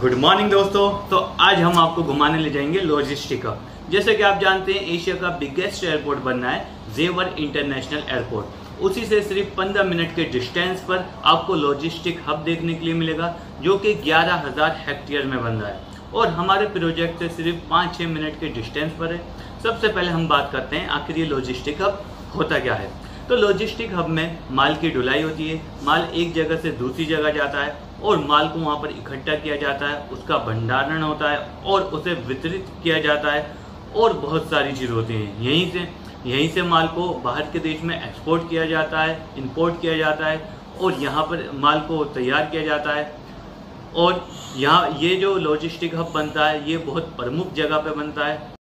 Good morning दोस्तों। तो आज हम आपको घुमाने ले जाएँगे लॉजिस्टिक जैसे कि आप जानते हैं एशिया का बिगेस्ट एयरपोर्ट बनना है जेवर इंटरनेशनल एयरपोर्ट उसी से सिर्फ़ 15 मिनट के डिस्टेंस पर आपको लॉजिस्टिक हब देखने के लिए मिलेगा जो कि 11,000 हेक्टेयर में बन रहा है। और हमारे प्रोजेक्ट से सिर्फ़ पाँच छः मिनट के डिस्टेंस पर है। सबसे पहले हम बात करते हैं आखिर ये लॉजिस्टिक हब होता क्या है? तो लॉजिस्टिक हब में माल की ढुलाई होती है। माल एक जगह से दूसरी जगह जाता है। और माल को वहाँ पर इकट्ठा किया जाता है, उसका भंडारण होता है और उसे वितरित किया जाता है और बहुत सारी चीज़ होती हैं। यहीं से यहीं से माल को बाहर के देश में एक्सपोर्ट किया जाता है इंपोर्ट किया जाता है और यहाँ पर माल को तैयार किया जाता है। और यहाँ, ये जो लॉजिस्टिक हब बनता है, ये बहुत प्रमुख जगह पे बनता है।